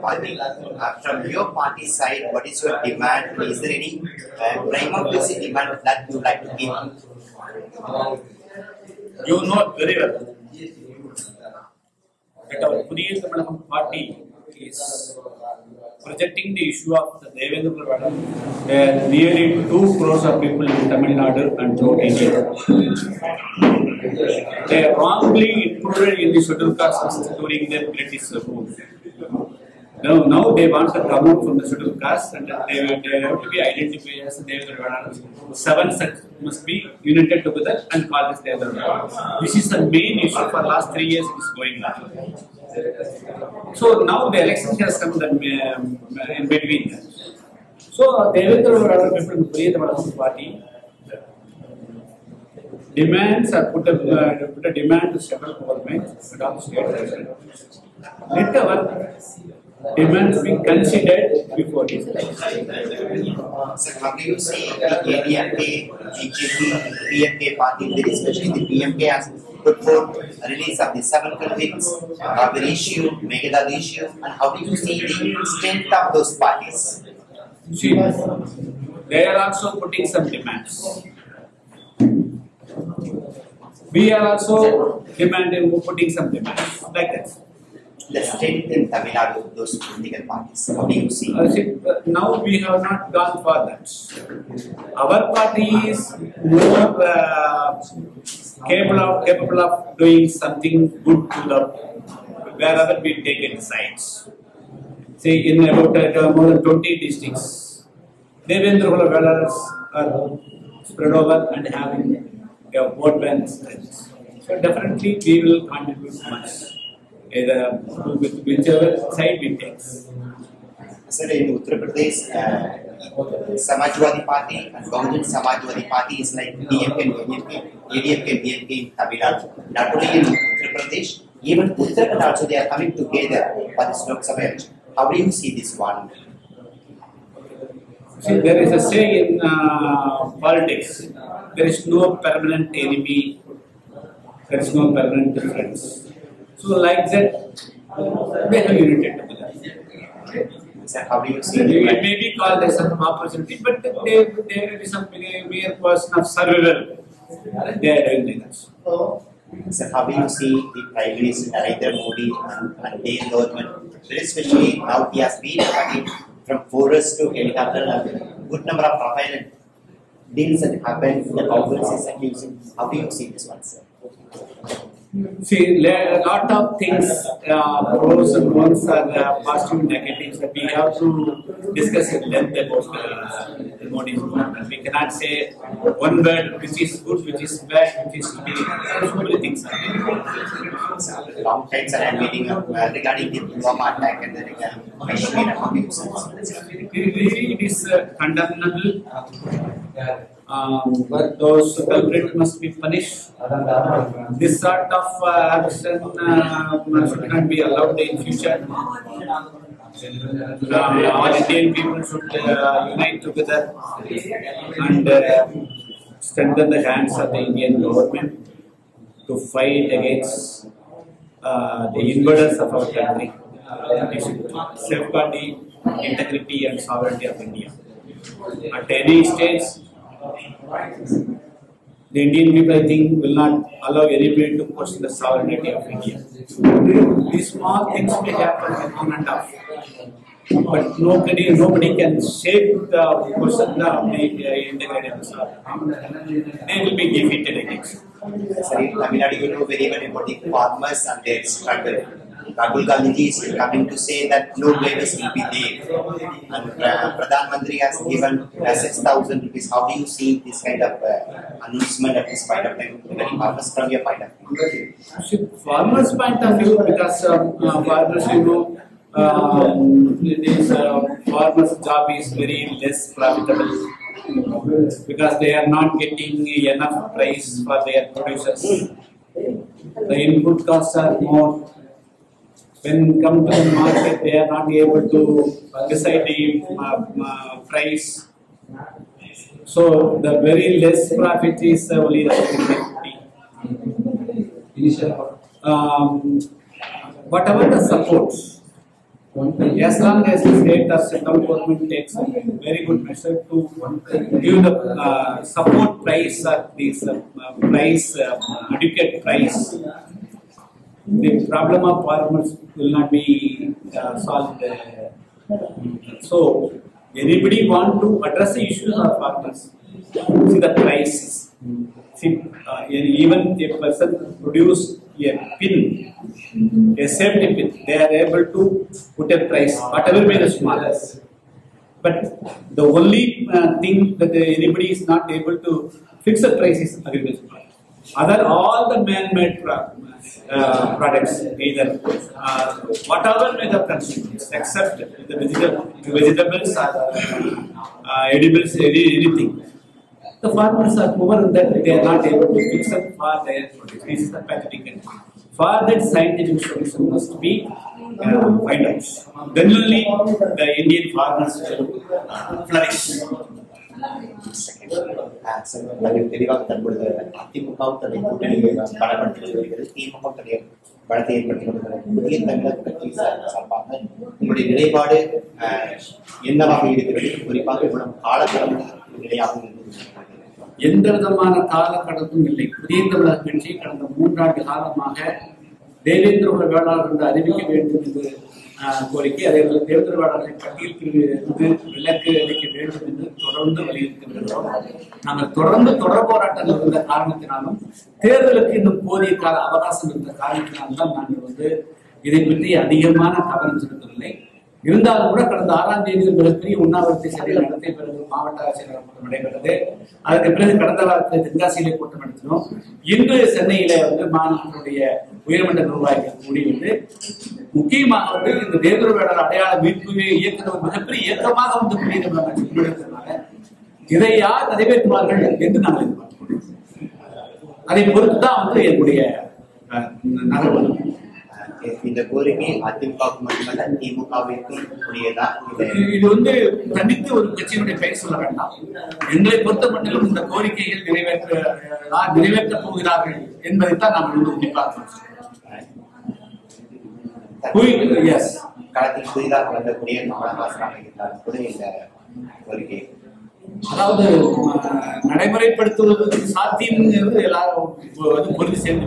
party. Uh, from your party side, what is your demand? Is there any uh, prima demand that you like to give? You know very well that our Tamilakam party is projecting the issue of the Devendra Pradhan. There are nearly 2 crores of people in Tamil Nadu and throughout India. They wrongly included in the scheduled castes during their British rule. Now, now they want to come out from the scheduled caste and they, they have to be identified as Pradhan. Seven sets must be united together and call this Devendra Pradhan. This is the main issue for last three years it is going on. So now the election has come the, um, in between. So Pradhan people Puriya Tamilakam party demands are put a, uh, put a demand to central government and also state. Let our demands be considered before this. Sir, how do you see the ADMK, BJP, PMK party, especially the PMK has put forth release of the seven convicts, Kaveri issue, Mekedatu issue, and how do you see the strength of those parties? See, they are also putting some demands. We are also demanding, putting some demands like that. The strength in Tamil Nadu, those political parties, how do you see? Uh, see, uh, now we have not gone for that. Our party is more uh, capable of capable of doing something good to the wherever we take it sides. See, in about uh, more than 20 districts, Devendra Vedas are spread over and having a vote bank strength. So definitely we will contribute much, either with whichever side we take. Sir, in Uttar Pradesh, uh, Samajwadi Party and Bahujan Samajwadi Party is like DMK and DMK, ADMK and DMK in Tamil Nadu. Not only in Uttar Pradesh, even Uttarakhand also they are coming together for this Lok Sabha election. How do you see this one? See, there is a saying in uh, politics, there is no permanent enemy, there is no permanent difference. So, like that, they have united together. How do you see It the may be called as an opportunity, but there, there is some mere person of survival. They are doing that. Sir, how do you see the Prime Minister Narendra Modi and, and their government, especially now he has been from forest to helicopter and good number of profile deals that happened, the conference is accusing. How do you see this one, sir? See, a lot of things, uh, pros and cons are uh, positive and negatives that we have to discuss in length about uh, Modi's government. We cannot say one word which is good, which is bad, which is okay. So many things are there. long time sir, I'm meeting up uh, regarding the Pulwama attack and the uh, Kashmir and you this? It it is uh, condemnable. Um, but those culprits must be punished. This sort of uh, action uh, should not be allowed in future. All Indian people should uh, unite together and uh, strengthen the hands of the Indian government to fight against uh, the invaders of our country. We should safeguard the integrity and sovereignty of India. At any stage, the Indian people, I think, will not allow anybody to question the sovereignty of India. These small things may happen on and off, but nobody, nobody can shape the question of the the. They will be defeated against. Sir, in Tamil Nadu, you know very well about the farmers and their struggle. Rahul Gandhi is coming to say that no waivers will be there. And uh, Pradhan Mantri has given uh, 6,000 rupees. How do you see this kind of uh, announcement at this point of time regarding farmers from your point of view? Farmers' point of view, because um, uh, farmers, you know, um, uh, farmers' job is very less profitable because they are not getting enough price for their producers. The input costs are more. When come to the market, they are not able to decide the uh, uh, price. So the very less profit is only the 50. Um, whatever the supports, as long as the state or central government takes very good measure to give the uh, support price or this uh, price, uh, adequate price, the problem of farmers will not be uh, solved. uh, So, anybody want to address the issues of farmers, see the prices. See, uh, even a person produce a pin, a safety pin, they are able to put a price, whatever be the smallest. But the only uh, thing that anybody is not able to fix the price is agriculture. Other all the man-made uh, products, either uh, whatever may the consumers, except the vegetable, vegetables or uh, edibles, any, anything. The farmers are poor in that they are not able to fix up for their produce. This is the pathetic end. For that scientific solution must be uh, find out. Then only the Indian farmers will uh, flourish. அது தெளிவாக தற்பொழுது அதிமுகவும் தன்னை கூட்டணியை பலப்படுத்தி வருகிறது திமுக தன்னுடைய பலத்தை ஏற்படுத்தி வருகிறது புதிய தமிழர் கட்சி சார்பாக உங்களுடைய நிலைப்பாடு என்னவாக இருக்கிறது? குறிப்பாக இவ்வளவு காலகட்டம் நிலையாக இருந்தது எந்த விதமான கால கடத்தும் இல்லை. புதிய தமிழக கட்சி கடந்த மூன்றாண்டு காலமாக தேவேந்திர குல வேளாளர் என்று அறிவிக்க வேண்டும் என்று கோரிக்கை. அதே போல தேர்தல் வேளாளரை பட்டியல் வந்து விலக்கு அளிக்க வேண்டும் என்று தொடர்ந்து வலியுறுத்துகின்றோம். நாங்கள் தொடர்ந்து தொடர் போராட்டங்கள் இருந்த காரணத்தினாலும் தேர்தலுக்கு இன்னும் போதிய கால அவகாசம் இருந்த காரணத்தினால்தான் நாங்கள் வந்து இதை பற்றி அதிகமான கவனம் செலுத்தவில்லை. இருந்தாலும் கூட கடந்த ஆறாம் தேதி ஒரு மிகப்பெரிய உண்ணாவிரத்தை சரி நடத்திய பிறகு மாவட்ட ஆட்சியர் கூட்டம் நடைபெற்றது. அதற்கு பிறகு கடந்த வாரத்தில் தென்காசியிலே கூட்டம் நடத்தினோம். இன்று சென்னையில வந்து மாநிலத்தினுடைய உயர்மன்ற நிர்வாகிகள் கூடி வந்து முக்கியமாக வந்து இந்த தேர்தல் வேடர் அடையாள மீட்பு இயக்கத்தை ஒரு மிகப்பெரிய இயக்கமாக வந்து முன்னெடுத்ததுனால இதை யார் நிறைவேற்றுவார்கள் என்று நாங்கள் எதிர்பார்க்கிறோம். அதை பொறுத்து தான் வந்து என்னுடைய அஹ், நகர்வு. அஹ், இந்த கோரிக்கை அதிமுகவுக்கு மட்டுமல்ல திமுகவிற்கும் உரியதா? இது இது வந்து தனித்து ஒரு கட்சியினுடைய பெயர் சொல்ல வேண்டாம். எங்களை பொறுத்த மட்டிலும் இந்த கோரிக்கைகள் நிறைவேற்ற நிறைவேற்றப் போகிறார்கள் என்பதைத்தான் நாம் வந்து உன்னிப்பாக எஸ் களத்தில் புதிதாக வந்தக்கூடிய கமலஹாசனாக இருந்தாலும் கூட இந்த கோரிக்கை. அதாவது நடைமுறைப்படுத்துவது சாத்தியம் எல்லாரும் வந்து பொருதி சேர்ந்து